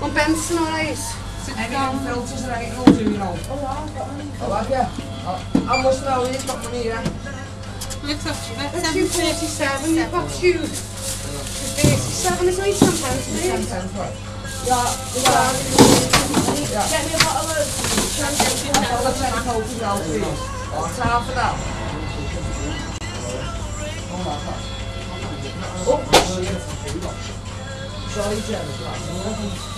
Want Benson alright? En die filters er eigenlijk nog doen al. Oh, wacht ja. Anders nou, hier pak. Looks up to That's 247, you've got two. 37 is only sometimes, isn't Ten it? cent voor. Ja, ja. Ja. Get me a bottle of de foto's wel twee. Oh. Oh. Oh, sorry, Jen.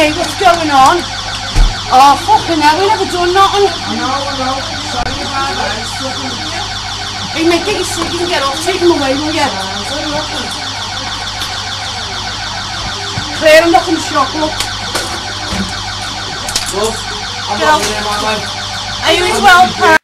Mate, what's going on? Oh fucking hell, we never done nothing. I know, I know. Sorry about that. It's fucking... Mate, get your seat, you can get off, take him away, will ya? Clear him, look in the shop, look. Look, I'm not in there, my life. Are you as well, pal?